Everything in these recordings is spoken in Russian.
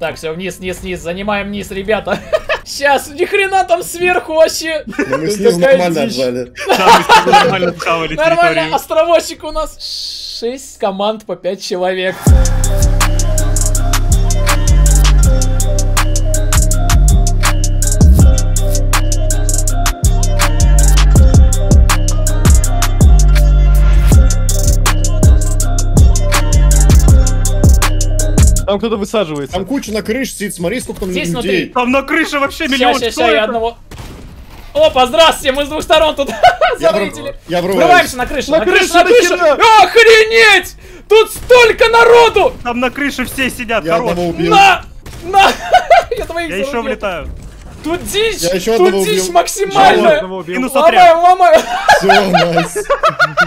Так, все, вниз, вниз, вниз, занимаем низ, ребята. Сейчас, ни хрена там сверху вообще. Мы снизу нормально отжали. Нормально островочек у нас. Шесть команд по пять человек. Там кто-то высаживается. Там куча на крыше сидит, смотри, сколько там Здесь людей. внутри. Там на крыше вообще миллион. Сейчас, сейчас, я одного... Опа, здравствуйте, мы с двух сторон тут Я, вру- я врываюсь. Врываемся на крышу, На на крышу, крышу, на крышу! нахера? Охренеть! Тут столько народу! Там на крыше все сидят, Я хорош. одного убил. На! На! Я твоих Я еще влетаю. Тут дичь! Я еще Тут дичь убил. убил. Минус. Ломаю, ломаю! Все, найс.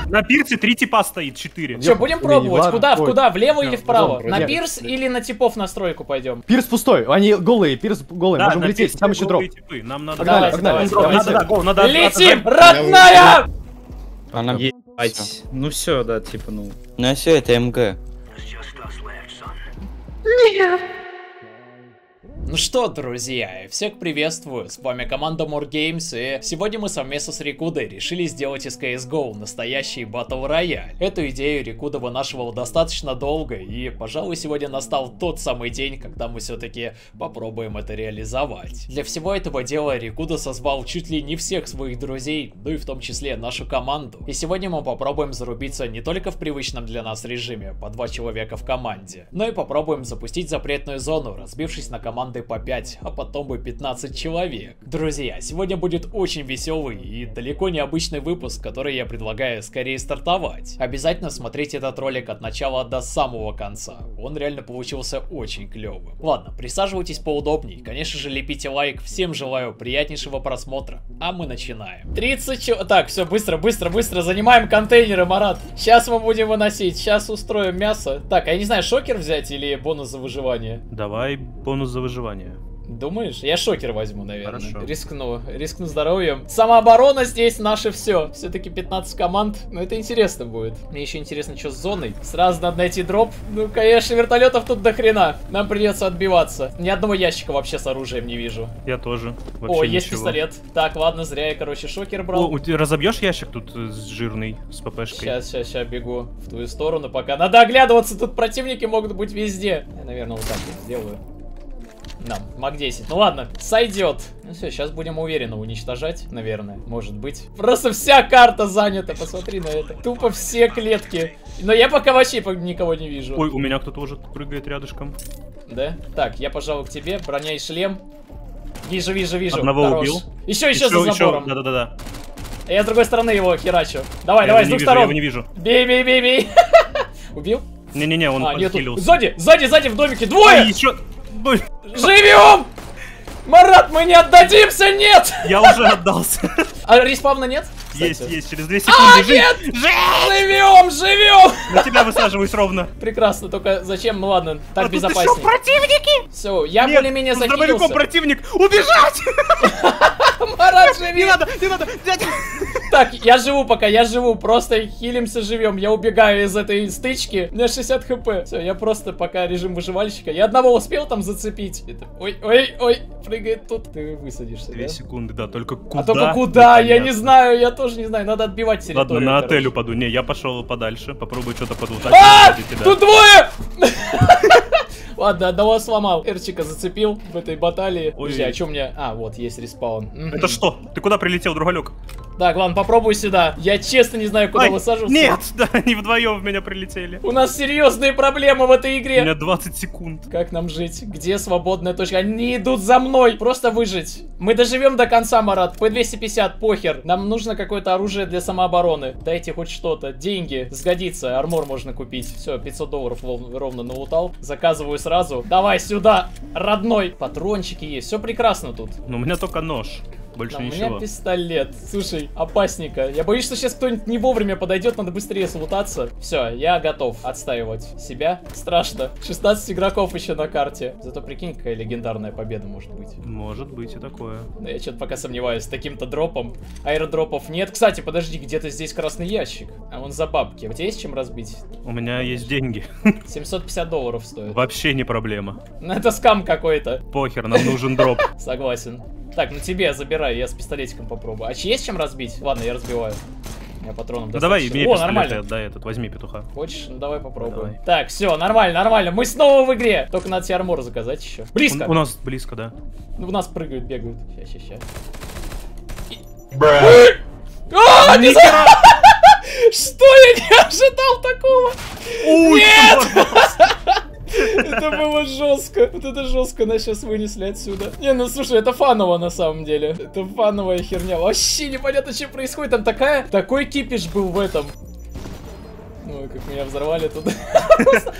На пирсе три типа стоит, четыре. Че, будем пробовать? Куда? В куда? Влево или вправо? На пирс или на типов на стройку пойдем? Пирс пустой, они голые, пирс голый, Да, можем лететь, там еще дроп. голые. Нам надо... Погнали, погнали. Летим, родная! А Ебать. Ну все, да, типа, ну. Ну а все, это МГ. Ну что, друзья, всех приветствую, с вами команда More Games, и сегодня мы совместно с Рикудой решили сделать из CSGO настоящий Battle Royale. Эту идею Рикуда вынашивал достаточно долго, и, пожалуй, сегодня настал тот самый день, когда мы все-таки попробуем это реализовать. Для всего этого дела Рикуда созвал чуть ли не всех своих друзей, ну и в том числе нашу команду. И сегодня мы попробуем зарубиться не только в привычном для нас режиме, по два человека в команде, но и попробуем запустить запретную зону, разбившись на команды по 5, а потом бы 15 человек. Друзья, сегодня будет очень веселый и далеко не обычный выпуск, который я предлагаю скорее стартовать. Обязательно смотрите этот ролик от начала до самого конца. Он реально получился очень клевым. Ладно, присаживайтесь поудобней. Конечно же, лепите лайк. Всем желаю приятнейшего просмотра. А мы начинаем. 30 чел... Так, все, быстро, быстро, быстро. Занимаем контейнеры, Марат. Сейчас мы будем выносить. Сейчас устроим мясо. Так, а я не знаю, шокер взять или бонус за выживание? Давай бонус за выживание. Думаешь? Я шокер возьму, наверное. Хорошо. Рискну. Рискну здоровьем. Самооборона здесь наше все. Все-таки 15 команд. Но это интересно будет. Мне еще интересно, что с зоной. Сразу надо найти дроп. Ну, конечно, вертолетов тут до хрена. Нам придется отбиваться. Ни одного ящика вообще с оружием не вижу. Я тоже. Вообще О, есть ничего. пистолет. Так, ладно, зря я, короче, шокер О, брал. у тебя разобьешь ящик тут э, с жирный, с ППшкой? Сейчас, сейчас, сейчас бегу в твою сторону пока. Надо оглядываться, тут противники могут быть везде. Я, наверное, вот так вот сделаю. Да, маг 10. Ну ладно, сойдет. Ну все, сейчас будем уверенно уничтожать, наверное, может быть. Просто вся карта занята, посмотри на это. Тупо все клетки. Но я пока вообще никого не вижу. Ой, у меня кто-то уже прыгает рядышком. Да? Так, я, пожалуй, к тебе. Броня и шлем. Вижу, вижу, вижу. Одного Хорош. убил. Еще, еще, за забором. Да-да-да. А Я с другой стороны его херачу. Давай, Я давай, с двух вижу, я сторон. его не вижу. Бей, бей, бей, бей. Убил? Не-не-не, он а, нету. Сзади, сзади, сзади в домике. А, Двое! еще... Живем! Марат, мы не отдадимся, нет! Я уже отдался. А респавна нет? Есть, Кстати. есть, через 2 А, секунды. Жи- нет! Жи- Живем, живем! На тебя высаживаюсь ровно. Прекрасно, только зачем? Ну ладно, так А тут еще безопаснее. противники! Все, я Нет, более-менее с дробовиком противник! Убежать! Марат, живи! Не надо, не надо! Дядя! Так, я живу пока, я живу, просто хилимся, живем. Я убегаю из этой стычки. У меня 60 хп. Все, я просто пока режим выживальщика. Я одного успел там зацепить. Это- Ой, ой, ой, прыгает тут. Ты высадишься, да? Две секунды, да, только куда? А только куда? Я не знаю, я тоже не знаю. Надо отбивать территорию. Ладно, на короче. отель упаду. Не, я пошел подальше, попробую что-то подлутать. А! Тут двое! Ладно, одного сломал. Эрчика зацепил в этой баталии. Подожди, а что мне... А, вот, есть респаун. Это что? Ты куда прилетел, другалек? Так, ладно, попробуй сюда. Я честно не знаю, куда Ай, высаживаться. Нет, да, они вдвоем в меня прилетели. У нас серьезные проблемы в этой У игре. меня 20 секунд. Как нам жить? Где свободная точка? Они идут за мной. Просто выжить. Мы доживем до конца, Марат. P250, похер. Нам нужно какое-то оружие для самообороны. Дайте хоть что-то. Деньги. Сгодится. Армор можно купить. Все, 500 долларов ровно налутал. Заказываю сразу. Давай сюда, родной. Патрончики есть. Все прекрасно тут. Но у меня только нож. Больше у меня ничего. пистолет. Слушай, опасненько. Я боюсь, что сейчас кто-нибудь не вовремя подойдет, надо быстрее слутаться. Все, я готов отстаивать себя. Страшно. 16 игроков еще на карте. Зато прикинь, какая легендарная победа может быть. Может быть и такое. Но я что-то пока сомневаюсь с таким-то дропом. Аэродропов нет. Кстати, подожди, где-то здесь красный ящик. А он за бабки. У тебя есть чем разбить? У меня есть деньги. 750 долларов стоит. Вообще не проблема. Ну это скам какой-то. Похер, нам нужен дроп. Согласен. Так, ну тебе забирай, я с пистолетиком попробую. А че есть чем разбить? Ладно, я разбиваю. Я патроном Ну давай, мне О, нормально. отдай этот, возьми петуха. Хочешь? Ну давай попробуем. Давай. Так, все, нормально, нормально. Мы снова в игре. Только надо себе армор заказать еще. Близко. У, у нас близко, да. Ну, У нас прыгают, бегают. Ща, ща, ща. А, не за- Что я не ожидал такого? Нет! Это было жестко. Вот это жестко нас сейчас вынесли отсюда. Не, ну слушай, это фаново на самом деле. Это фановая херня. Вообще непонятно, что происходит. Там такая, такой кипиш был в этом. Ой, как меня взорвали тут.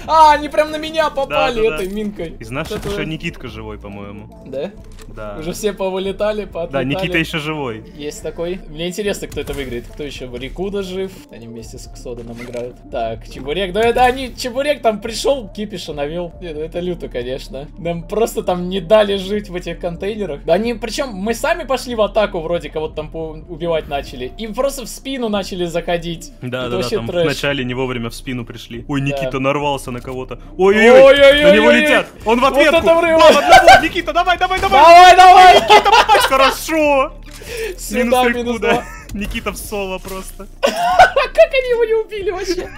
А, они прям на меня попали этой минкой. Из наших еще Никитка живой, по-моему. Да? Да. Уже все повылетали, поотлетали. Да, Никита еще живой. Есть такой. Мне интересно, кто это выиграет. Кто еще? Рикуда жив. Они вместе с Ксоданом играют. Так, Чебурек. Да это они... Чебурек там пришел, кипиша навел. Не, ну это люто, конечно. Нам просто там не дали жить в этих контейнерах. Да они... Причем мы сами пошли в атаку вроде, кого-то там убивать начали. Им просто в спину начали заходить. Да, да, да, там вначале не вовремя в спину пришли. Ой. Никита нарвался на кого-то. Ой-ой-ой, на него летят. Он в ответку. Бам, одного. Никита, давай, давай, давай. Давай, давай! Хорошо. Сюда, Минус минус Рикуда. Никита в соло просто. Как они его не убили вообще?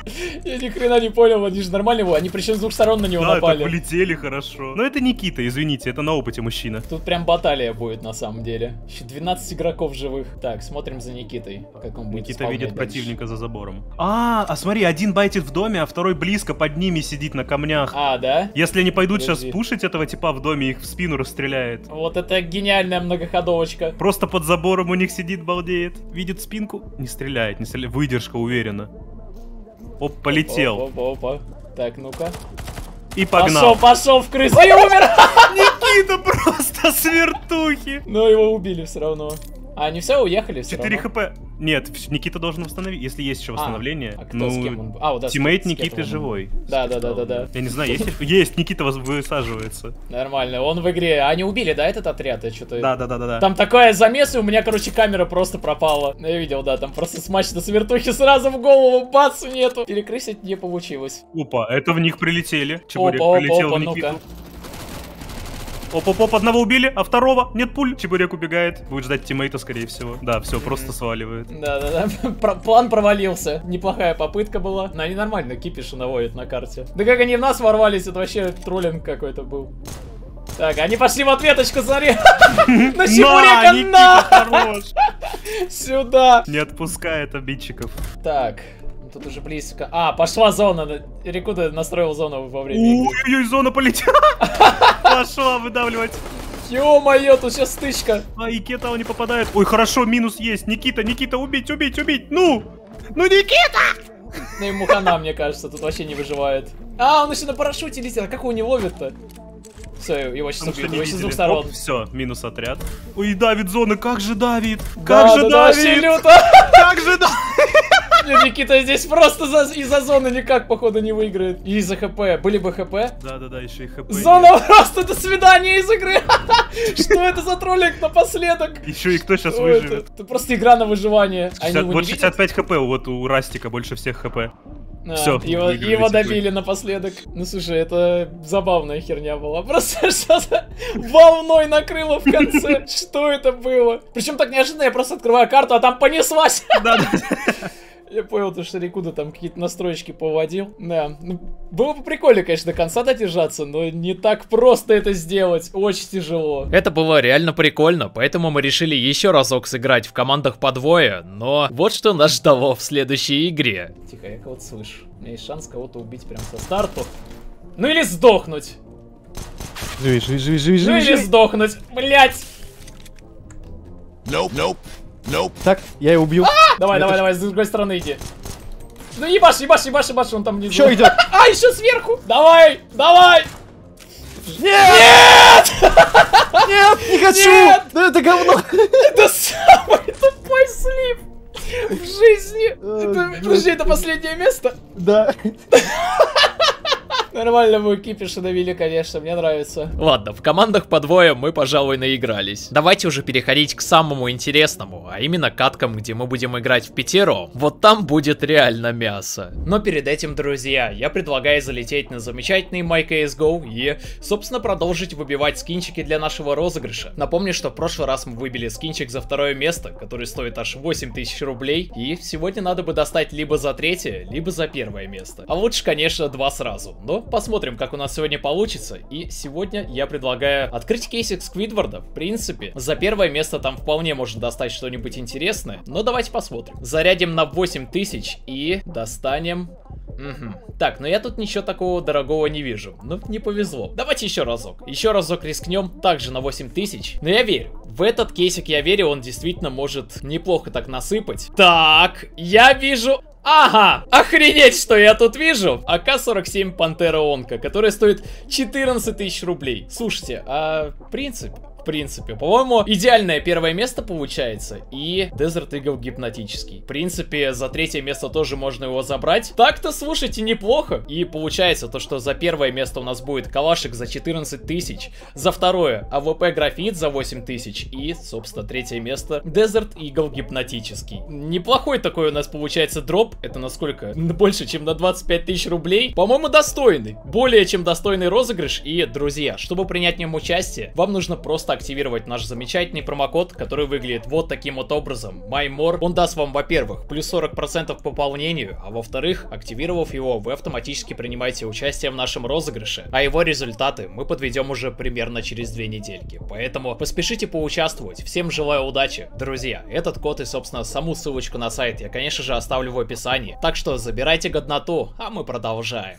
Я ни хрена не понял, они же нормально его, они причем с двух сторон на него Да, напали. полетели хорошо. Но это Никита, извините, это на опыте мужчина. Тут прям баталия будет на самом деле. Еще 12 игроков живых. Так, смотрим за Никитой. Как он будет Никита видит дальше. противника за забором. А, а смотри, один байтит в доме, а второй близко под ними сидит на камнях. А, да? Если они пойдут сейчас Подожди. пушить этого типа в доме, их в спину расстреляет. Вот это гениальная многоходовочка. Просто под забором у них сидит, балдеет. Видит спинку, не стреляет, не стреляет. Выдержка уверена. Оп, полетел. Опа, опа, опа. Так, ну-ка. И Пошел, погнал. пошел в крысу и умер! Никита просто с вертухи. Но его убили все равно. А, они все уехали все 4 равно? HP. Нет, Никита должен восстановить, если есть еще восстановление. А кто ну, с кем он? А, вот да, с- teammate с Никиты Кетлом. живой. Да, да, да, да, да. Я не знаю, есть ли- Есть, Никита высаживается. Нормально, он в игре. А Они убили, да, этот отряд? Я что-то... Да, да, да, да, да. Там такая замес, и у меня, короче, камера просто пропала. Ну, Я видел, да, там просто смачно с вертухи сразу в голову, бац, нету. Перекрысить не получилось. Опа, это в них прилетели. Чебурек Опа, опа, прилетел опа, в. Никиту. Оп-оп-оп, одного убили, а второго нет пуль. Чебурек убегает. Будет ждать тиммейта, скорее всего. Да, все, просто сваливает. Да-да-да, план провалился. Неплохая попытка была. Но они нормально кипиши наводят на карте. Да как они в нас ворвались, это вообще троллинг какой-то был. Так, они пошли в ответочку, смотри. На Чебурека, на! Сюда. Не отпускает обидчиков. Так, тут уже близко. А, пошла зона. Рекуда настроил зону во время. Ой-ой-ой, зона полетела. Пошла выдавливать. Ё-моё, тут сейчас стычка. А, и Кетау не попадает. Ой, хорошо, минус есть. Никита, Никита, убить, убить, убить. Ну! Ну, Никита! Ну и мухана, мне кажется, тут вообще не выживает. А, он еще на парашюте летел, а как его не ловит-то? Все, его сейчас Потому убьют, его сейчас с двух сторон. Все, минус отряд. Ой, давит зоны, как же давит! Да, Как же да, да, вообще давит! люто. Как же давит! Нет, Никита здесь просто за- из-за зоны никак, походу, не выиграет. И из-за ХП. Были бы ХП. Да-да-да, еще и хп. Зона просто до свидания из игры. Что это за троллинг напоследок? Еще и кто сейчас выживет? это? Просто игра на выживание. Они 60 его не вот видят? 65 хп, вот у Растика больше всех хп. А, Всё, его, его добили напоследок. Ну слушай, это забавная херня была. Просто что-то волной накрыло в конце. Что это было? Причем так неожиданно, я просто открываю карту, а там понеслась. Да-да. Я понял, то, что Рикуда там какие-то настроечки поводил. Да. Ну, было бы прикольно, конечно, до конца додержаться, но не так просто это сделать. Очень тяжело. Это было реально прикольно, поэтому мы решили еще разок сыграть в командах по двое, но вот что нас ждало в следующей игре. Тихо, я кого-то слышу. У меня есть шанс кого-то убить прям со старту. Ну или сдохнуть. Живи, живи, живи, живи, Ну живи, или живи. сдохнуть. Блять. Nope, nope, nope. Так, я его убью. Давай, Это давай, ж- давай, с другой стороны иди. Ну ебашь, ебашь, ебашь, ебашь, он там внизу. Еще идет. А, еще сверху! Давай, давай! Нет! Нет! Не хочу! Нет! Да это говно! Это самый тупой слив в жизни. Э. Подожди, это последнее место? Да. Нормально мы кипиши давили, конечно, мне нравится. Ладно, в командах по двое мы, пожалуй, наигрались. Давайте уже переходить к самому интересному, а именно каткам, где мы будем играть в пятером. Вот там будет реально мясо. Но перед этим, друзья, я предлагаю залететь на замечательный MyCSGO и, собственно, продолжить выбивать скинчики для нашего розыгрыша. Напомню, что в прошлый раз мы выбили скинчик за второе место, который стоит аж 8000 рублей, и сегодня надо бы достать либо за третье, либо за первое место. А лучше, конечно, два сразу. Но посмотрим, как у нас сегодня получится. И сегодня я предлагаю открыть кейсик Сквидварда. В принципе, за первое место там вполне можно достать что-нибудь интересное. Но давайте посмотрим. Зарядим на 8000 и достанем... Мгм. Так, но я тут ничего такого дорогого не вижу. Ну, не повезло. Давайте еще разок. Еще разок рискнем, также на 8000. Но я верю. В этот кейсик я верю, он действительно может неплохо так насыпать. Так, я вижу... Ага! Охренеть, что я тут вижу! АК-47 Пантера Онка, которая стоит 14 тысяч рублей. Слушайте, а в принципе... По-моему, идеальное первое место получается. И Desert Eagle гипнотический. В принципе, за третье место тоже можно его забрать. Так-то, слушайте, неплохо. И получается то, что за первое место у нас будет Калашик за 14 тысяч. За второе AWP Графит за 8 тысяч. И, собственно, третье место Desert Eagle гипнотический. Неплохой такой у нас получается дроп. Это насколько? Больше, чем на 25 тысяч рублей. По-моему, достойный. Более чем достойный розыгрыш. И, друзья, чтобы принять в нем участие, вам нужно просто активировать наш замечательный промокод, который выглядит вот таким вот образом. MyMore. Он даст вам, во-первых, плюс 40% к пополнению, а во-вторых, активировав его, вы автоматически принимаете участие в нашем розыгрыше. А его результаты мы подведем уже примерно через две недельки. Поэтому поспешите поучаствовать. Всем желаю удачи. Друзья, этот код и, собственно, саму ссылочку на сайт я, конечно же, оставлю в описании. Так что забирайте годноту, а мы продолжаем.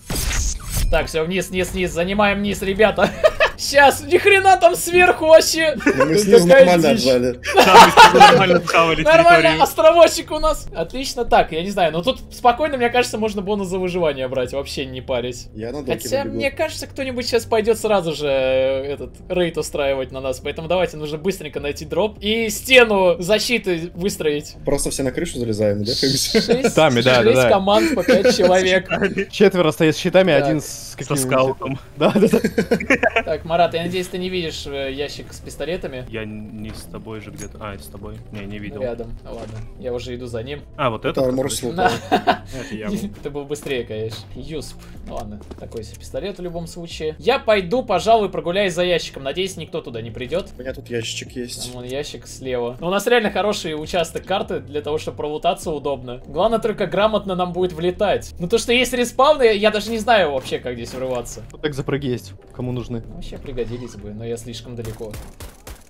Так, все, вниз, вниз, вниз, занимаем низ, ребята. Сейчас, ни хрена там сверху вообще. Ну, Мы снизу такая нормально отжали. Да, с нормально схавали Нормально, островочек у нас. Отлично, так, я не знаю, но тут спокойно, мне кажется, можно бонус за выживание брать, вообще не парить. Я на Хотя, мне кажется, кто-нибудь сейчас пойдет сразу же э, этот рейд устраивать на нас, поэтому давайте нужно быстренько найти дроп и стену защиты выстроить. Просто все на крышу залезаем. Шесть, Тами, да, да, шесть да. команд по пять человек. Четверо стоят с щитами, один с Со каким скаутом. Да, да, да. Так, Марат, я надеюсь, ты не видишь э, ящик с пистолетами Я не с тобой же где-то. А, с тобой. Не, не видел. рядом. Ну Ладно, я уже иду за ним. А, вот это? Это армор. Это я был. Это был быстрее, конечно. Юсп. Ну ладно, такой себе пистолет в любом случае. Я пойду, пожалуй, прогуляюсь за ящиком. Надеюсь, никто туда не придет. У меня тут ящичек есть. Там вон ящик слева. Но у нас реально хороший участок карты для того, чтобы пролутаться удобно. Главное только грамотно нам будет влетать. Ну то, что есть респауны, я даже не знаю вообще, как здесь врываться. Вот так запрыги есть, кому нужны. Вообще пригодились бы, но я слишком далеко.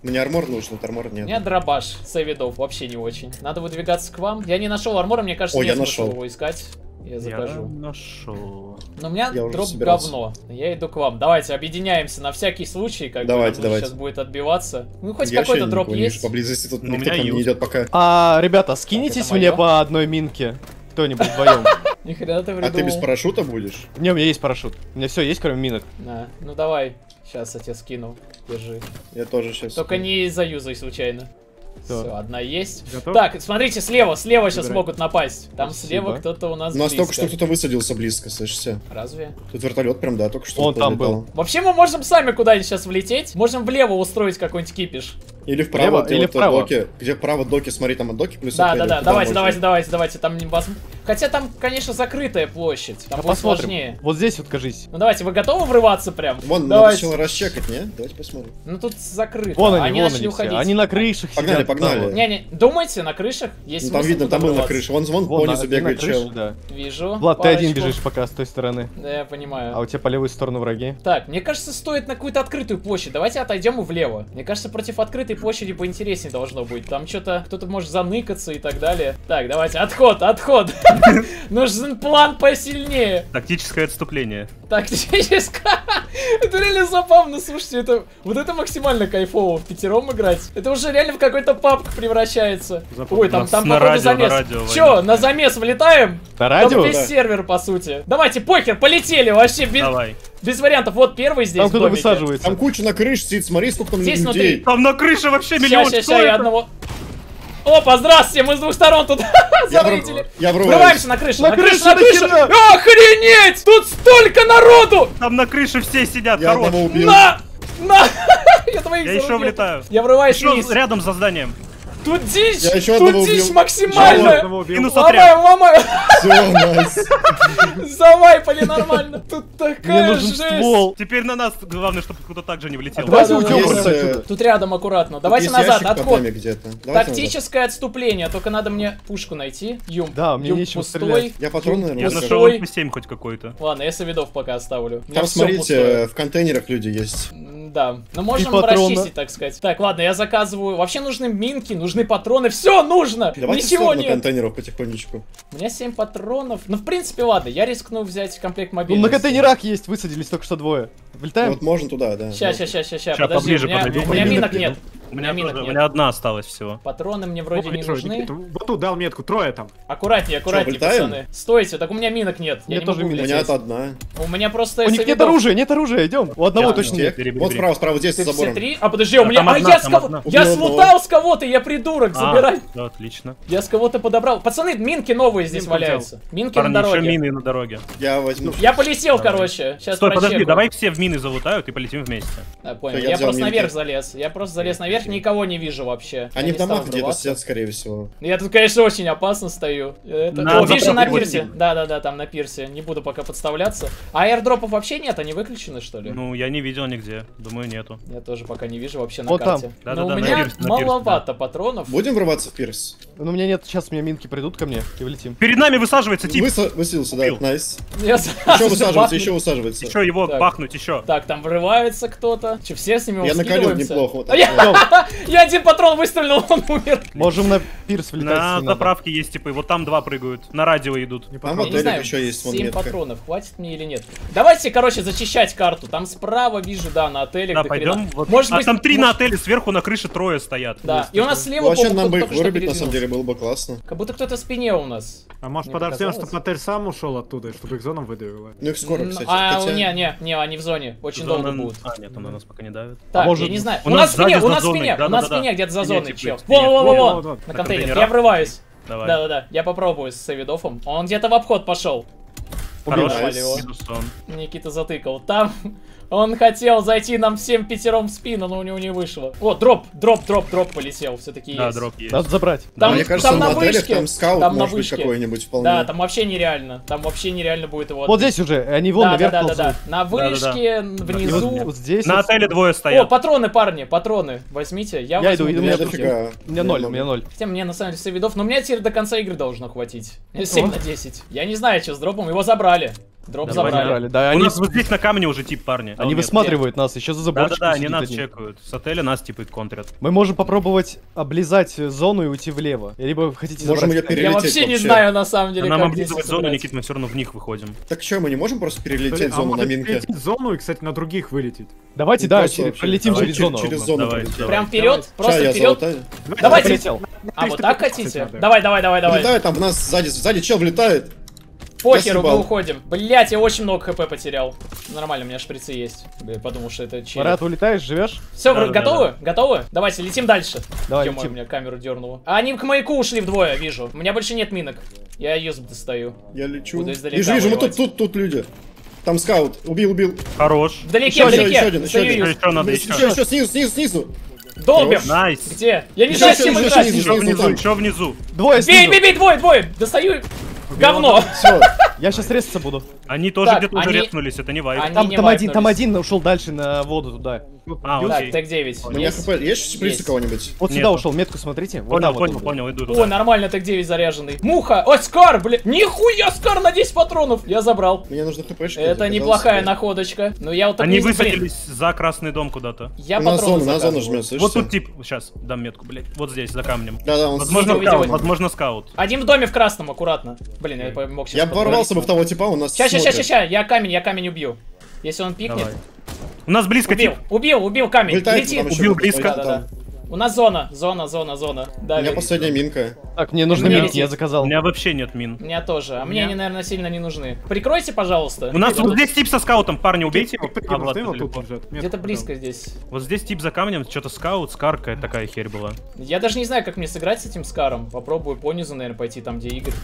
Мне армор нужен, армор У нет. меня дробаш сейвидов вообще не очень. Надо выдвигаться к вам. Я не нашел армора, мне кажется, О, нет я нашел. его искать. Я Я закажу. нашел. Но у меня Я дроп говно. Я иду к вам. Давайте объединяемся на всякий случай, как Давайте, давайте. сейчас будет отбиваться. Ну хоть Я какой-то дроп есть. Поблизости тут Ну, у никто ко мне идет пока. А, ребята, скинитесь мне по одной минке. Кто-нибудь вдвоем. Ни хрена ты А ты без придумал. парашюта будешь? Не, у меня есть парашют. У меня все есть, кроме минок. На, ну давай. Сейчас я тебе скину. Держи. Я тоже сейчас. Только не заюзай случайно. Все, одна есть. Готов? Так, смотрите, слева, слева сейчас Выбирай. могут напасть. Там Спасибо. слева кто-то у нас У нас только близко. что кто-то высадился близко, слышите? Разве? Тут вертолет прям, да, только что. Он там был. Вообще мы можем сами куда-нибудь сейчас влететь. Можем влево устроить какой-нибудь кипиш. Или вправо, Лево или вот вправо? доки. Где вправо доки, смотри, там от доки плюс Да, да, да, давайте, можно. давайте, давайте, давайте, там не возможно. Хотя там, конечно, закрытая площадь. Там А будет посмотрим. сложнее. Вот здесь вот кажись. Ну давайте, вы готовы врываться прям? Вон, надо давайте. сначала расчекать, не? Давайте посмотрим. Ну тут закрыто. Вон они, они вон начали они все. уходить. Они на крышах Погнали, сидят. погнали. Да, вот. Не-не, думайте, на крышах есть Ну там видно, там был на крыше. Вон, вон, Вон, по на- низу ты на бегает чел. да. Вижу. Влад, ты один парочку. бежишь пока с той стороны. Да, я понимаю. А у тебя по левую сторону враги. Так, мне кажется, стоит на какую-то открытую площадь. Давайте отойдем и влево. Мне кажется, против открытой площади поинтереснее должно быть. Там что-то кто-то может заныкаться и так далее. Так, давайте, отход, отход. Нужен план посильнее. Тактическое отступление. Тактическое. Это реально забавно, слушайте, это вот это максимально кайфово в пятером играть. Это уже реально в какой-то папк превращается. Запомни, Ой, там, там на радио, на замес. радио Чё, война. на замес влетаем? На радио? Там весь Да. сервер, по сути. Давайте, покер, полетели вообще без, Давай. Без вариантов. Вот первый здесь Там кто-то высаживается. Там куча на крыше сидит, смотри, сколько там Здесь людей. внутри. Там на крыше вообще миллион. Что ща, я одного... Опа, здравствуйте, мы с двух сторон тут завритили. я врываюсь. Врываемся на крышу, на, На крышу, крышу, на на крышу! Охренеть! Тут столько народу! Там на крыше все сидят. Я Хорош. одного убил. На! На! Я двоих Я еще влетаю. Я врываюсь Еще вниз. рядом за зданием. Тут дичь! Я еще Тут одного дичь убил. максимальная! Минус Ломаем, ломаем! Все, найс. Завайпали нормально! Тут такая Мне нужен жесть! ствол. Теперь на нас главное, чтобы кто-то так же не влетел. А давайте да, да, уйдем да. Есть, отсюда. Тут рядом аккуратно. Давайте Есть назад, отход. Давайте Тактическое отступление, только надо мне пушку найти. Юм. Да, мне Юм нечем пустой. стрелять. назад. Я патрон, наверное, Я нашел MP7 хоть какой-то. Ладно, я совидов пока оставлю. Там, смотрите, в контейнерах люди есть. Да, ну можем расчистить, так сказать. Так, ладно, я заказываю. Вообще нужны минки, нужны патроны. Все нужно! Давайте Ничего нет. контейнеров потихонечку. У меня 7 патронов. Ну, в принципе, ладно, я рискну взять комплект Ну, на мобильности. контейнерах есть, высадились только что двое. Влетаем? Вот можно туда, да. Ща, ща, ща, Ща, подожди, поближе у меня, подойду, у меня минок нет. У меня, минок тоже- у нет. меня одна осталась всего. Патроны мне вроде не нужны. Вот тут дал метку, трое там. Аккуратнее, аккуратнее, пацаны. Стойте, так у меня минок нет. Я тоже могу минок У меня это одна. У меня просто У них нет оружия, нет оружия, идем. У одного точно нет. Бери, бери, Вот справа, справа, здесь за все забором. три? А подожди, у меня... А я, с кого- я слутал с кого-то, я придурок, А, забирай. да, отлично. Я с кого-то подобрал. Пацаны, минки новые здесь валяются. Минки на еще дороге. мины на дороге. Я возьму. Я полетел, короче. Сейчас Стой, подожди, давай все в мины залутают и полетим вместе. Да, понял. Я Я, просто минки. наверх залез. Я просто залез наверх, никого не вижу вообще. Я Они не в домах где-то сидят, скорее всего. Я тут, конечно, очень опасно стою. Это... На О, вижу на пирсе. Да-да-да, там на пирсе. Не буду пока подставляться. А аирдропов вообще нет, они выключены, что ли? Ну, я не видел нигде. Думаю, нету. Я тоже пока не вижу вообще на Вот там. карте. Да-да-да, Но у на меня пирсе, на пирсе, маловато патронов. Будем врываться в пирс? Ну, у меня нет, сейчас у меня минки придут ко мне и влетим. Перед нами высаживается тип. Выса- Высадился, да, найс. Еще высаживается, еще высаживается. Еще его Так. бахнуть, еще. Так, там врывается кто-то. Че, все с ними Я накалил неплохо. Вот А я... один патрон выстрелил, он умер. Можем на пирс влетать. На заправке есть типы, вот там два прыгают. На радио идут. Там Я вот не Элик знаю, еще есть, вон 7 метка. патронов, хватит мне или нет. Давайте, короче, зачищать карту. Там справа вижу, да, на отеле. Да, пойдем. Вот. Может а быть, там три на отеле, сверху на крыше трое стоят. Да, и у нас слева, Ну, Вообще по-моему, нам бы их вырубить, на самом передвинулся. Деле, было бы классно. Как будто кто-то в спине у нас. А может подождем, чтобы отель сам ушел оттуда, чтобы их зоном выдавило? Ну их скоро, кстати. А, Хотя- не, не, не, они в зоне. Очень Зона- долго будут. А, нет, он на нас пока не давит. Так, может, я не знаю. у У, нас в спине, у нас в спине, у нас в спине, где-то за зоной, чел. в спине. Во, во, во, во. Вот, вот, На контейнер. Я врываюсь. Давай. Да-да-да, я попробую с Савидофом. Он где-то в обход пошел. Хорош. Убивали его. Минус он. Никита затыкал. Там он хотел зайти нам всем пятером в спину, но у него не вышло. О, дроп, дроп, дроп, дроп полетел. Все-таки Да, есть. дроп есть. Надо забрать. Там, Мне кажется, там на отелях вышке, там скаут там на может быть какой-нибудь вполне. Да, там вообще нереально. Там вообще нереально будет его. Вот здесь уже, они вон да, наверх да, да, да, да. На вышке, И вот, внизу. вот здесь. На вот- отеле двое О, стоят. патроны, парни, патроны. Возьмите. Я, Я возьму иду, иду, штуки. дофига. У меня ноль, у меня ноль. Хотя мне на самом деле видов, но у меня теперь до конца игры должно хватить. 7 на 10. Я не знаю, что с дропом. Его забрали. Дроп Да, забрали. Да, У они, нас вот здесь на камне уже тип, парни. они Нет. высматривают нас, еще за заборчиком Да-да-да, они нас одни. чекают. С отеля нас типа контрят. Мы можем попробовать облизать зону и уйти влево. Либо хотите Можем забрать... ее Я перелететь вообще не вообще. знаю на самом деле, Нам облизывать зону. Никит, мы все равно в них выходим. Так что, мы не можем просто перелететь а зону на минке? зону и, кстати, на других вылететь? Давайте, Ну, да, вообще. пролетим Давай через чер- зону. Через зону Давай, давай. Прям вперед, просто вперед. Давайте. А, вот 350, так хотите? Давай, давай, давай, давай. Влетает, там в нас сзади, сзади чел влетает. Похеру, мы уходим. Блять, я очень много хп потерял. Нормально, у меня шприцы есть. Я подумал, что это чел. Марат, улетаешь, живешь? Все, Да, да, готовы? Готовы? Давайте, летим дальше. Давай, летим. у меня камеру дернуло. А они к маяку ушли вдвое, вижу. У меня больше нет минок. Я юзб достаю. Я лечу. Буду издалека Вижу, вижу, мы тут, тут, тут люди. Там скаут. Убил, убил. Хорош. Вдалеке, Еще один, вдалеке. еще один, еще один. USP. Еще надо, Еще, еще. еще, снизу, снизу, снизу. Долбим. Nice. Где? Я не Еще, знаю, с еще, чем еще играть. Еще внизу, еще внизу. Двое Бей, снизу. бей, бей, двое, двое. Достаю говно. Все. Я сейчас резаться буду. Они тоже где-то уже резнулись, это не вайп. Там, один, там один ушел дальше на воду туда. А, Так, окей. Tec-9. У меня Есть? HP. Есть шприц у Есть. кого-нибудь? Вот сюда ушел, метку смотрите. Вот Понял, вот понял, понял, иду О, нормально, ТЭК-9 заряженный. Муха! Ой, Скар, блин! Нихуя, Скар на 10 патронов! Я забрал. Мне нужно хпшки. Это неплохая находочка. Ну я вот так Они высадились за красный дом куда-то. Я патроны на зону жмет, Вот тут тип, сейчас дам метку, блядь. Вот здесь, за камнем. Да-да, он Возможно, скаут, возможно, скаут. Один в доме в красном, аккуратно. Блин, я мог сейчас Я ворвался бы в того типа, у нас Сейчас, сейчас, сейчас, сейчас, я камень, я камень убью. Если он пикнет. Давай. У нас близко Убил, тип. убил, убил камень. Вылетает, Летит. Убил близко. Да, да, там. У нас зона, зона, зона, зона. У Да, меня я- последняя минка. Так, мне нужны Мне минки, я У заказал. меня вообще нет мин. У меня тоже. А мне они, наверное, сильно не нужны. Прикройте, пожалуйста. У нас вот здесь тип со скаутом, парни, убейте его. А, Влад, Где-то близко здесь. Вот здесь тип за камнем, что-то скаут, скарка, такая херь была. Я даже не знаю, как мне сыграть с этим Скаром. Попробую по низу, наверное, пойти там, где Игорь.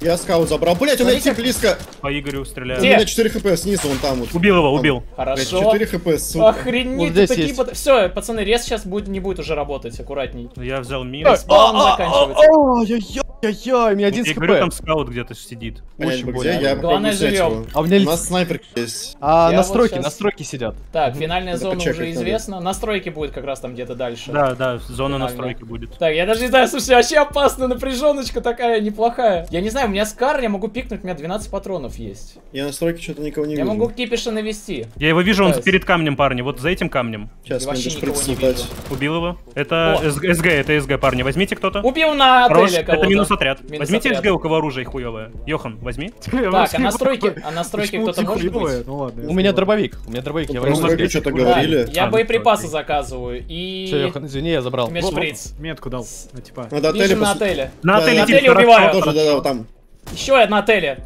Я скаут забрал. Блять, у меня тип близко. По Игорю У стреляю. Где? меня 4 хп снизу, вон там вот. Убил его, убил. Хорошо. 4 хп, сука. Охренеть, Вот здесь такие пат- Все, пацаны, рез сейчас будет, не будет уже работать, аккуратней. Я взял мин. Ой, Спаун заканчивается. Ай-яй-яй, у меня один Я с говорю, там хп. скаут где-то сидит. Очень где, я Главное, живем. А у меня У нас снайперка есть. А, Я настройки, настройки сидят. Так, финальная зона уже известна. Настройки будет как раз там где-то дальше. Да, да, зона настройки будет. Так, я даже не знаю, слушай, вообще опасно, напряженочка такая неплохая. Я не знаю, у меня скар, я могу пикнуть, у меня 12 патронов есть. Я на стройке что-то никого не Я вижу. могу кипиша навести. Я его вижу, он Пытаюсь. перед камнем, парни, вот за этим камнем. Сейчас вообще никого не вижу. Убил его. Это О. СГ, это СГ, парни. Возьмите кто-то. Убил на Хорош, отеле это минус отряд. Минус Возьмите отряд. СГ, у кого оружие хуевое. Йохан, возьми. Я Так, а настройки, а настройки кто-то ты может быть? Ну ладно. У меня дробовик, у меня дробовик, я возьму настройки что-то говорили. я боеприпасы заказываю и... Всё, Йохан, извини, я забрал. Медшприц. Метку дал. На типа. Надо отеле на отеле. На отеле убиваю. Тоже, да, да, там. Еще на отеле.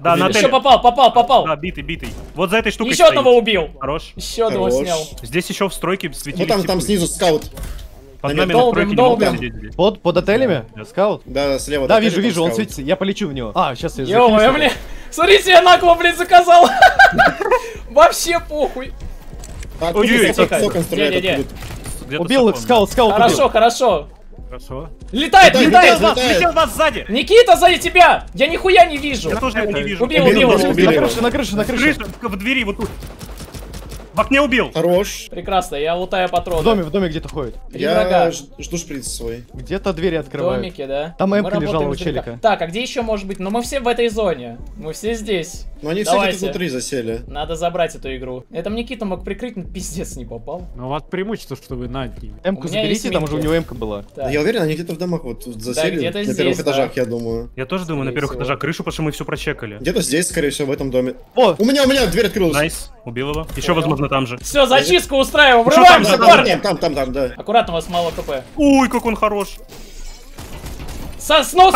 Да, на Еще попал, попал, попал. Да, битый, битый. Вот за этой штукой Еще стоит. одного убил. Хорош. Еще одного снял. Здесь еще в стройке светились Ну там, там снизу скаут. Под нами долбим, на стройке не могут долбим. Под, под отелями? Скаут? Да, слева. Да, от отеля вижу, вижу, он скаут. светится. Я полечу в него. А, сейчас я Ё-моё, закину блин. Смотрите, я нагло, блин, заказал. Вообще похуй. Не-не-не. откуда? Где-то Убил их, скаут, скаут. Хорошо, хорошо. Хорошо. Летает, Летает, летает. летает. да. Слетел вас сзади! Никита, сзади тебя. Я нихуя не вижу. Я тоже его не Это- вижу. Убил, убил. На крыше, на крыше, на крыше. Крыша, в двери, вот тут. В окне убил. Хорош. Прекрасно, я лутаю В патроны. доме, в доме где-то ходит. Три врага. Я ж- жду шприц свой. Где-то двери В открывают. домике, да? Там эмка лежала у челика. Так, а где еще может быть? Ну мы все в этой зоне. Мы все здесь. Но они все где-то внутри засели. Надо забрать эту игру. Это Никита мог прикрыть, но пиздец не попал. Но у вас преимущество, что вы над ними. Эмку заберите, там уже у него эмка была. Так. Я уверен, они где-то в домах вот засели. где-то на здесь, первых да. этажах, я думаю. Я тоже думаю, на первых всего. этажах крышу, потому что мы все прочекали. Где-то здесь, скорее всего, в этом доме. О, У меня, у меня дверь открылась. Nice, убил его. Еще, Понял. Возможно, там же. Все, зачистку устраиваем, врываемся, парни! там, там, там, да. Аккуратно, у вас мало HP. Ой, как он хорош. Сосну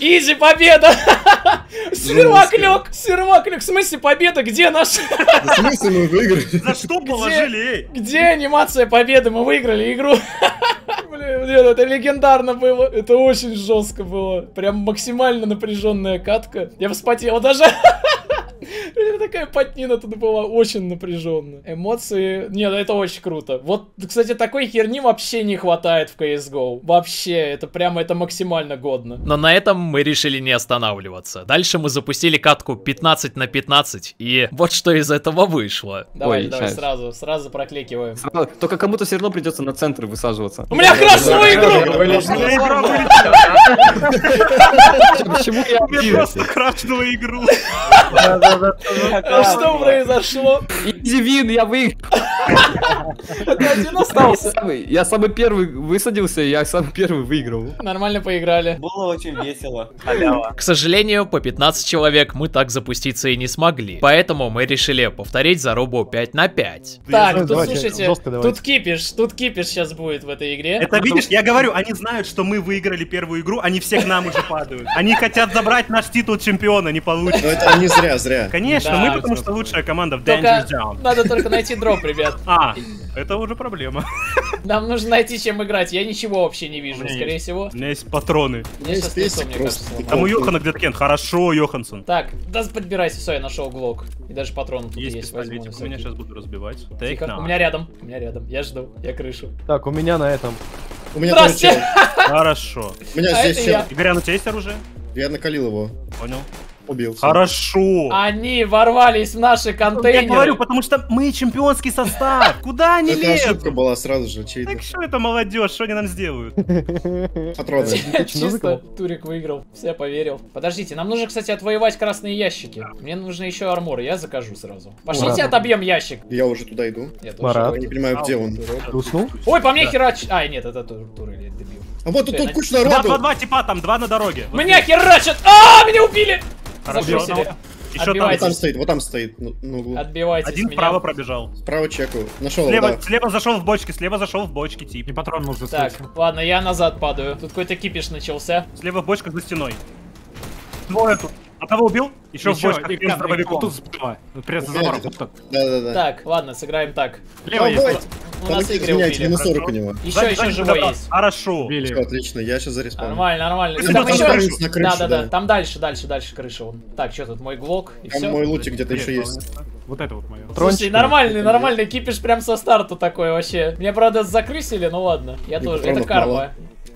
Easy победа! Сервак лег! Сервак лег! В смысле победа? Где наш... В смысле мы выиграли? За что положили? Где анимация победы? Мы выиграли игру. Блин, блин, это легендарно было. Это очень жестко было. Прям максимально напряженная катка. Я вспотел даже. Такая потнина тут была очень напряженная. Эмоции... Нет, это очень круто. Вот, кстати, такой херни вообще не хватает в CSGO. Вообще, это прямо, это максимально годно. Но на этом мы решили не останавливаться. Дальше мы запустили катку 15 на 15, и вот что из этого вышло. Давай, Ой, давай, щас. сразу, сразу прокликиваем. Сразу- Только кому-то все равно придется на центр высаживаться. У меня хорошо игру! Почему я Мне просто крашнула игру. А что произошло? Изи вин, я выиграл. Ты один Я остался. самый- Я самый первый высадился, я самый первый выиграл. Нормально поиграли. Было очень весело. К сожалению, по 15 человек мы так запуститься и не смогли. Поэтому мы решили повторить зарубу 5 на 5. Так, Ну, тут слушайте, тут кипиш, тут кипиш сейчас будет в этой игре. Это видишь, я говорю, они знают, что мы выиграли первую игру, они все к нам уже падают. Они хотят забрать наш титул чемпиона, не Но получится. это они зря, зря. Конечно, Да, мы потому что лучшая команда в Danger Zone. надо только найти дроп, ребят. А, это уже проблема. Нам нужно найти, чем играть. Я ничего вообще не вижу, скорее есть. всего. У меня есть патроны. Мне сейчас Есть лицо, мне кажется. Там у. Йохана где-то Кен. Хорошо, Йоханссон. Так, да подбирайся, все, я нашел глок. И даже патрон тут Есть есть, пистолетик, у меня сейчас буду разбивать. У меня рядом, у меня рядом. Я жду, я крышу. Так, у меня на этом. У меня Здравствуйте! Хорошо. У меня А здесь чел. Игорян, у тебя есть оружие? Я накалил его. Понял. Убил. всё. Хорошо. Они ворвались в наши Я контейнеры. говорю, потому что мы чемпионский состав. Куда они Это ошибка лезут? была сразу же, очевидно. Так что это молодежь, что они нам сделают? Патроны. Чисто Турик выиграл, все поверил. Подождите, нам нужно, кстати, отвоевать красные ящики. Мне нужно еще армор, я закажу сразу. Пошлите отобьем ящик. Я уже туда иду. Я. Я не понимаю, где он. Уснул? Ой, по мне херач... Ай, нет, это тур, тур или дебил. А вот тут куча Два, два, народу. два типа там, два на дороге. Меня херачат! А, меня убили! Хорошо. Закрутили. Еще там Вот там стоит, вот там стоит. ну, на углу. Отбивайтесь один меня. вправо пробежал. Справа чеку. Нашел Слева, да. слева зашел в бочки, слева зашел в бочки, тип. И патрон нужно Так, слышать. ладно, я назад падаю. Тут какой-то кипиш начался. Слева в бочках за стеной. Двое тут. Одного убил, еще в Еще, бочках и вот дробовиком. тут справа. Это. Вот так. Да-да-да. Так, ладно, сыграем так. Лево О, есть. бой! У нас их игры изменяйте, убили. минус 40 у него. Еще, еще живой есть. Хорошо. Убили. Все, отлично, я сейчас зареспану. Нормально, нормально. Там еще... Да, да, да. да. Там дальше, дальше, дальше крыша вон. Так, что тут, мой глок и Там все. мой лутик где-то еще есть. Вот это вот мое. Слушай, нормальный, нормальный кипиш прям со старта такой вообще. Меня, правда, закрысили, ну ладно. Я И тоже, это карма.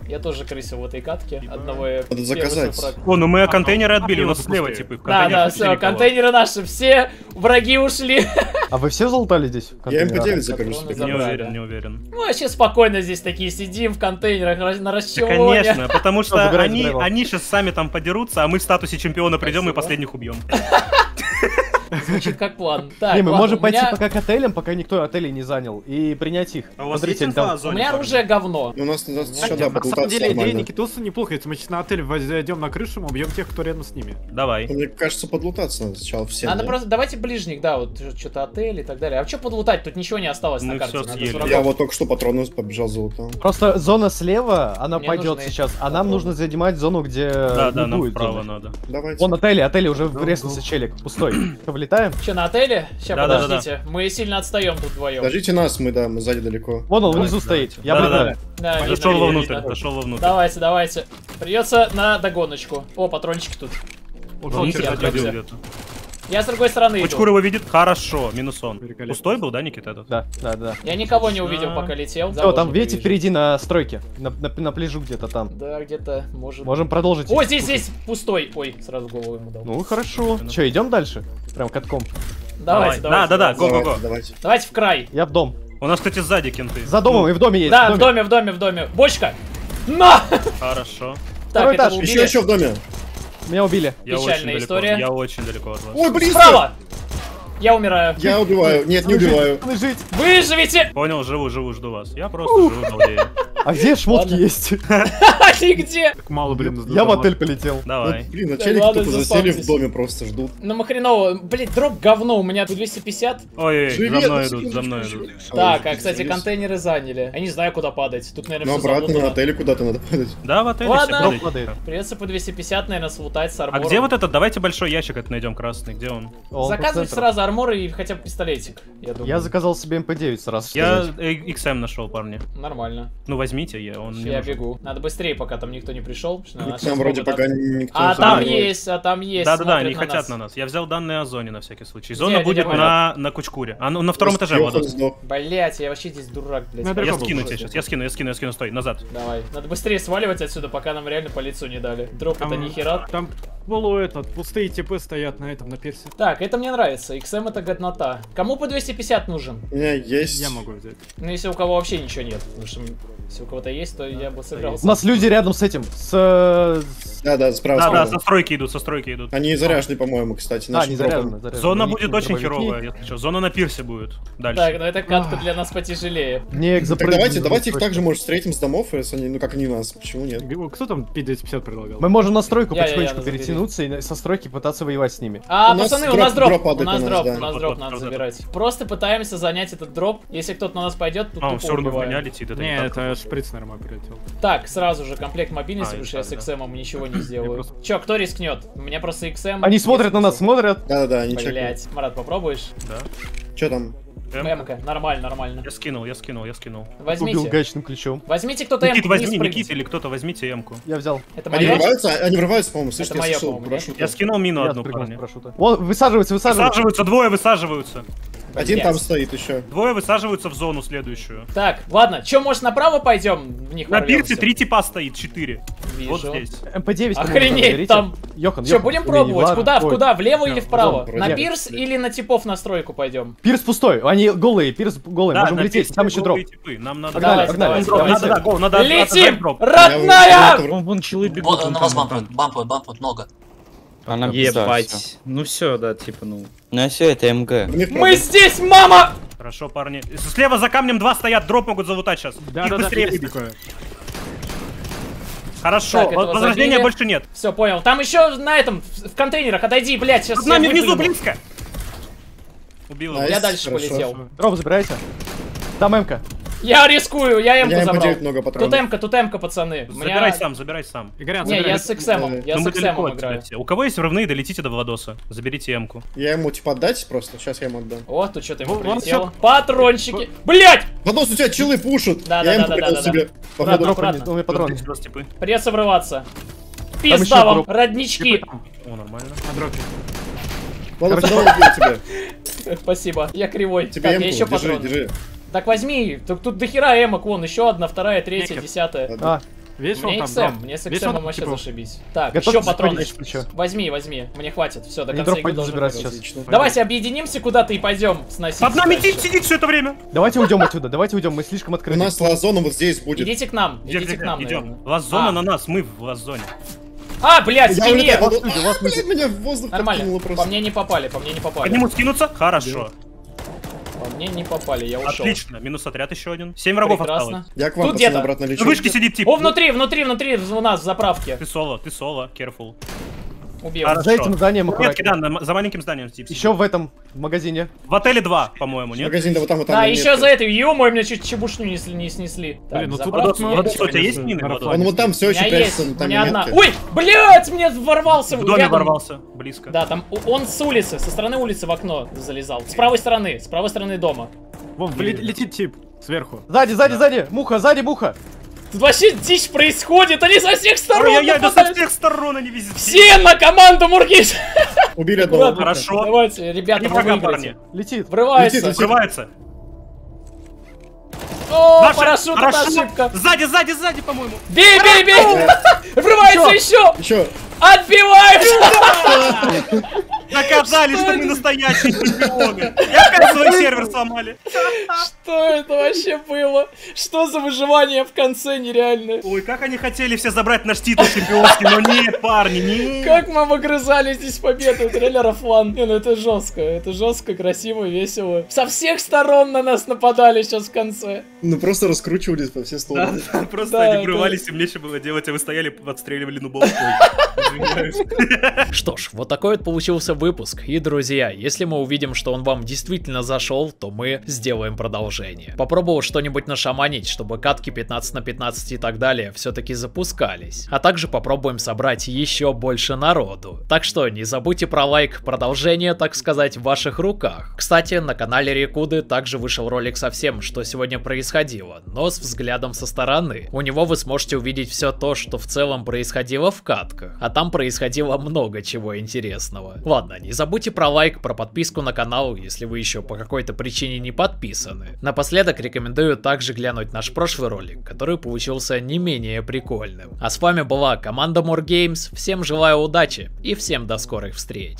Я тоже крысил в этой катке. Одного я Надо заказать. О, ну мы контейнеры а, отбили, у нас пустые. слева типы. в Да, да, все, никого. контейнеры наши, все враги ушли. А вы все залутали здесь? Я контейнерах? МП-9 закажу Патроны себе. за- Не уверен, не уверен. Мы вообще спокойно здесь такие сидим в контейнерах на Да, расчелоне. конечно, потому что они, они сейчас сами там подерутся, а мы в статусе чемпиона придем и последних убьем. Звучит как план. Так, Не, мы ладно, можем пойти меня- пока к отелям, пока никто отелей не занял, и принять их. А у вас Смотрите, есть там- У меня оружие говно. У нас, у нас еще, да, на самом деле идея. Никитуса неплохо. Если мы сейчас на отель зайдем на крышу, мы убьем тех, кто рядом с ними. Давай. Мне кажется, подлутаться надо сначала всем. Надо да? просто, давайте ближних, да, вот что-то отель и так далее. А что подлутать? Тут ничего не осталось Мы на карте. Я вот только что патроны побежал за лутом. Просто зона слева, она Мне пойдет нужны сейчас, а нам нужно занимать зону, где Да, да, нам будет вправо надо. Давайте. Вон отели, отели уже врезался челик, пустой. Что, влетаем? Че, на отеле? Сейчас, Да, да, да, подождите. Мы сильно отстаем тут вдвоем. Подождите нас, мы, да, мы сзади далеко. Вон он внизу стоит. Я Да, да. Да, Зашел видно, вовнутрь, видно. зашел вовнутрь. Давайте, давайте. Придется на догоночку. О, патрончики тут. Вовнутрь я с другой стороны. Пучкур его видит? Хорошо, минус он. Пустой был, да, Никита этот? Да, да, да. Я никого не увидел, пока летел. Все, там вижу. впереди на стройке, на, на, на пляжу где-то там. Да, где-то, может. Можем продолжить. О, здесь, здесь пустой. Ой, сразу голову ему дал. Ну хорошо. Че, идем дальше? Прям катком. Давайте, давай. давайте. Да, да, да, го-го-го. Давайте, давайте. Давайте в край. Я в дом. У нас, кстати, сзади кенты. За домом и в доме есть. Да, в доме. в доме, в доме. Бочка! На! Хорошо. Так, Второй этаж. Еще, еще в доме. Меня убили. Я Печальная очень далеко. история. Я очень далеко от вас. Ой, близко! Справа! Я умираю. Я убиваю. Нет, не убиваю. Выживите! Понял, живу, живу, жду вас. Я просто живу, балдею. А где шмотки есть? А где? Так мало, блин. Я в отель полетел. Давай. Блин, начальники ладно, тупо засели в доме, просто ждут. Ну мы хреново. Блять, drop говно, у меня тут 250. Ой, Живи, за мной ну, идут, за мной идут. Так, Ой, а, кстати, контейнеры заняли. Я не знаю, куда падать. Тут, наверное, Ну, обратно на отеле куда-то надо падать. Да, в отеле Ладно. все Drop падает. Придется по 250, наверное, слутать с А armor ом. где вот этот? Давайте большой ящик это найдем красный. Где он? Центру. сразу armor и хотя бы пистолетик, я думаю. Я заказал себе MP9 сразу. Я XM нашел, парни. Нормально. Ну возьмите, я он я нужен. бегу. Надо быстрее, пока там никто не пришел. что Там вроде пока никто А там есть, а там есть. Да-да-да, они хотят нас. на нас. Я взял данные о зоне на всякий случай. Зона где будет на, на Кучкуре. А ну, на втором этаже, Владос. сдох. Блять, я вообще здесь дурак, блядь. Надо Я скину тебе сейчас, я скину, я скину, я скину, стой, назад. Давай. Надо быстрее сваливать отсюда, пока нам реально по лицу не дали. Дроп это Там- ни хера. Там полу этот, пустые типы стоят на этом, на персе. Так, это мне нравится. XM это годнота. Кому по 250 нужен? У меня есть... Я могу взять. Ну, если у кого вообще ничего нет. Потому что если у кого-то есть, то я бы сыграл. У нас люди рядом с этим, с... э, Да, да, справа. Да-да, справа. со стройки идут, со стройки идут. Они заряжены, по-моему, кстати. А, нашим не заряжены, заряжены. Зона У будет очень херовая, если что. Зона на пирсе будет. Дальше. Так, ну эта катка для нас потяжелее. Не Так давайте, давайте их также, может, встретим с домов, если они, ну как они нас, почему нет? Кто там P250 предлагал? Мы можем на стройку Я- я- я, потихонечку на перетянуться и со стройки пытаться воевать с ними. А, У пацаны, у нас дроп, дроп у нас на нас, дроп, у нас дроп надо забирать. Просто пытаемся занять этот дроп. Если кто-то на нас пойдет, то А, все равно в меня летит, это Не, это шприц, наверное, прилетел. Так, сразу же комплект мобильности, А, потому что я с XM ничего не сделаю. Чё, кто рискнет? У меня просто XM. Они смотрят на нас, смотрят. Да-да-да, они чекают. Блять, Марат, попробуешь? Да. Че там? М. Эмка, нормально, нормально. Я скинул, я скинул, я скинул. Убил Возьмите. гаечным ключом. Возьмите кто-то Никит, эмку, не возьми. Никит или кто-то возьите эмку. Я взял. Это Они врываются? Они врываются, по-моему, слышите, Это я слышал по-моему, парашют. Я скинул мину Я одну, парни. парашюта. Вон, высаживаются, высаживаются. Высаживаются, двое высаживаются. Один Блядь. там стоит еще. Двое высаживаются в зону следующую. Так, ладно, чё, может направо пойдем? В них На пирсе три типа стоит, четыре. Вижу. Вот здесь. МП-9. кому Охренеть, там- Йохан, Йохан, будем пробовать? ладно, Куда? В ой. куда? Влево или вправо? вроде На нет. пирс или на типов на стройку пойдем? Пирс пустой, они голые, пирс голый, можем на лететь, там еще дроп. типы, Нам надо... Погнали, погнали. Надо, да, надо Летим! Родная! Вот, вон на вас там, бампают, вон бампают, бампают много. А нам пизда, всё. Ебать. Ну все, да, типа, ну. Ну все, это МГ. Мы здесь, мама! Хорошо, парни. Слева за камнем два стоят, дроп могут залутать сейчас. Да, Их да, да, быстрее выбить. такое. Хорошо, Так, возрождения забили. больше нет. Все, понял. Там еще на этом, в контейнерах, отойди, блядь, сейчас Под нами внизу близко. Убил его. Я дальше хорошо. полетел. Дроп забирайте. Там МК. Я рискую, я эмку Я забрал. МП-9 много патронов. Тут эмка, тут эмка, пацаны. У меня- Забирай сам, забирай сам. Игорян, Не, забирай. я с XM, я Ну, с далеко XM играю. У кого есть взрывные, долетите до Владоса. Заберите М-ку. Я ему типа отдать просто? Сейчас я ему отдам. О, тут что-то ему вон прилетело. Патрончики. Блять! Владос, у тебя чилы пушат. Да, я да, да, да, да, Походу. У меня патроны. Врываться. еще Пизда вам, роднички. О, нормально. Владос, тебя? Спасибо, я кривой. Тебе Так, я эмку, еще держи, патроны. держи. Так возьми, тут, тут дохера эмок, вон, еще одна, вторая, третья, Некер. десятая. А, Видишь, Мне вон там XM, мне с XM вообще типов? зашибись. Так, готов еще патроны. Возьми, возьми, мне хватит, все, до конца игры должен сейчас. Давайте объединимся куда-то и пойдем сносить. Под нами тип сидит все это время. Давайте уйдем отсюда, давайте уйдем, мы слишком У открыты. нас лазона вот здесь будет. Идите к нам, идите к нам, идем. наверное. Лаз-зона А. на нас, мы в лаз-зоне. А, блядь, Я спине! улетаю, А, блядь, меня в воздух Нормально, по мне не попали, по мне не попали. Подниму скинуться? Хорошо. По мне не попали, я ушел. Отлично. Минус отряд еще один. Семь врагов Прекрасно. осталось. Я к вам, Тут пацаны, где-то. обратно лечу. На вышке сидит тип. О, внутри, внутри, внутри, у нас в заправке. Ты соло, ты соло, careful. Убил. Хорошо. За этим зданием Метки, аккуратнее. да, на- за маленьким зданием тип. сидит. Еще в этом магазине. В отеле два, по-моему, нет? Магазин, да вот там, вот там. Да, еще за это, ё-моё, меня чуть чебушню не, не снесли. Блин, ну тут нет. У тебя есть мины? Он вот там все еще прячется, у там одна. метки. Ой, блядь, мне ворвался В доме ворвался, близко. Да, там он с улицы, со стороны улицы в окно залезал. С правой стороны, с правой стороны дома. Вон, летит тип сверху. Сзади, сзади, сзади! Муха, сзади муха! Тут вообще дичь происходит, они со всех сторон Ой-ой-ой, да со всех сторон они везде. Все на команду Мургис! Убили одного. Хорошо. Давайте, ребята, вы врага, выиграете. парни. Летит. Врывается. Летит. Открывается. О, Наша- парашют, хорошо. ошибка. Сзади, сзади, сзади, по-моему. Бей, бей, бей! Врывается еще! Еще. Отбивают! Доказали, что мы настоящие чемпионы. И опять свой сервер сломали. Что это вообще было? Что за выживание в конце нереальное? Ой, как они хотели все забрать наш титул чемпионский, но нет, парни, нет. Как мы обогрызали здесь победу, трейлера флан. Не, ну это жестко, это жестко, красиво, весело. Со всех сторон на нас нападали сейчас в конце. Ну просто раскручивались по все Да, стороны. да, просто Да, они это- врывались, им нечего было делать, а вы стояли, подстреливали нубов. Ой, Извиняюсь. Что ж, вот такой вот получился выпуск. И, друзья, если мы увидим, что он вам действительно зашел, то мы сделаем продолжение. Попробовал что-нибудь нашаманить, чтобы катки 15 на 15 и так далее все-таки запускались. А также попробуем собрать еще больше народу. Так что не забудьте про лайк, продолжение, так сказать, в ваших руках. Кстати, на канале Рекуды также вышел ролик со всем, что сегодня происходило, но с взглядом со стороны. У него вы сможете увидеть все то, что в целом происходило в катках. А там происходило много чего интересного. Ладно, не забудьте про лайк, про подписку на канал, если вы еще по какой-то причине не подписаны. Напоследок рекомендую также глянуть наш прошлый ролик, который получился не менее прикольным. А с вами была команда More Games, всем желаю удачи и всем до скорых встреч.